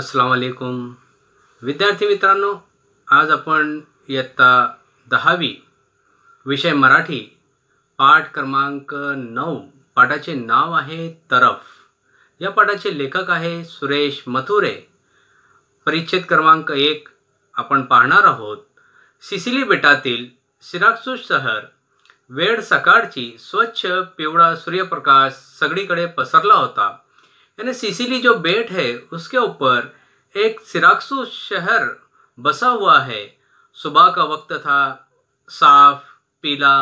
अस्सलाम विद्यार्थी मित्रांनो आज आपण इयत्ता दहावी विषय मराठी पाठ क्रमांक नऊ. पाठाचे नाव आहे तरफ. या पाठाचे लेखक आहे सुरेश मथुरे. परिच्छेद क्रमांक एक आपण पाहणार आहोत. सिसिली बेटातील सिराक्सूस शहर वेळ सकाळची स्वच्छ पिवळा सूर्यप्रकाश सगळीकडे पसरला होता. यानी सिसिली जो बेट है, उसके ऊपर एक सिराक्सू शहर बसा हुआ है। सुबह का वक्त था, साफ़, पीला।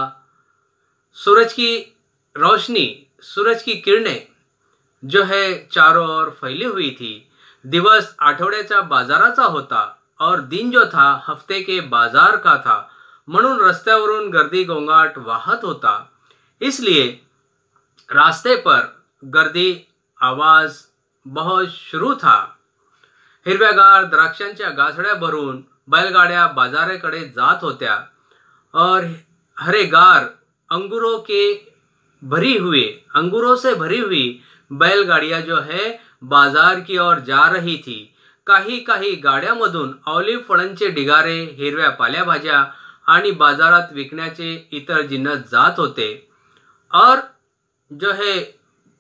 सूरज की रोशनी, सूरज की किरणें जो है चारों ओर फैली हुई थी। दिवस आठवड्याच्या बाजाराचा होता और दिन जो था, हफ़्ते के बाज़ार का था। म्हणून रस्त्यावरून गर्दी गोंगाट वाहत होता। इसलिए रास्ते पर गर्दी आवाज बहुत शुरू था। हिरव्यागार द्राक्षांच्या गासड्या भरून बैलगाड्या बाजाराकडे जात होत्या और हरेगार अंगूरों के भरी हुए अंगूरों से भरी हुई बैलगाड़ियां जो है बाजार की ओर जा रही थी। काही काही गाड्यामधून ऑलिव्ह फळांचे ढिगारे हिरव्या पाल्याभाज्या आणि बाजारात विकण्याचे इतर जिन्नस जात होते। और जो है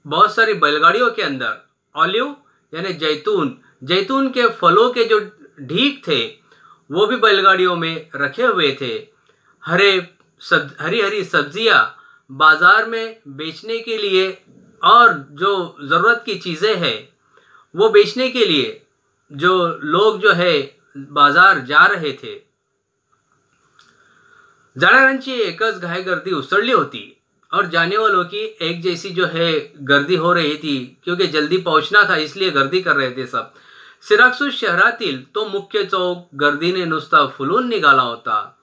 बहुत सारी बैलगाड़ियों के अंदर, ऑलिव, यानी जैतून जैतून के फलों के जो ढीक थे, वो भी बैलगाड़ियों में रखे हुए थे। हरे सब हरी हरी सब्ज़ियाँ बाज़ार में बेचने के लिए और जो ज़रूरत की चीज़ें हैं, वो बेचने के लिए जो लोग जो है बाज़ार जा रहे थे। जाणाऱ्यांची एकच घाई गर्दी उसळली होती। और जाने वालों की एक जैसी जो है गर्दी हो रही थी, क्योंकि जल्दी पहुँचना था, इसलिए गर्दी कर रहे थे सब। सिराक्सूस शहरातील तो मुख्य चौक गर्दीने नुसता फुलून निघाला होता।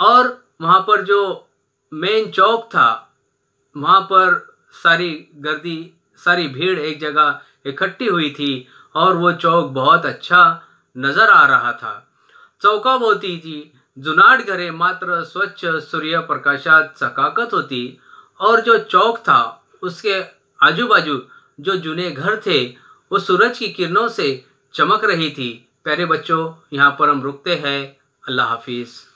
और वहाँ पर जो मेन चौक था, वहाँ पर सारी गर्दी, सारी भीड़ एक जगह इकट्ठी हुई थी और वो चौक बहुत अच्छा नज़र आ रहा था। चौका चौकाभोवती जी जुनाट घरे मात्र स्वच्छ सूर्यप्रकाशात चकाकत होती और जो चौक था, उसके आजू बाजू जो जुने घर थे, वो सूरज की किरणों से चमक रही थी। प्यारे बच्चों, यहाँ पर हम रुकते हैं। अल्लाह हाफिज़।